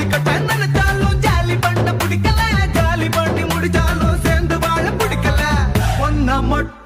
ஜல்லிக்கட்ட நினைச்சாலும் ஜாலி பண்ண பிடிக்கல. ஜாலி பண்ணி முடிச்சாலும் சேர்ந்து வாழ பிடிக்கல. ஒன்னா மட்டும்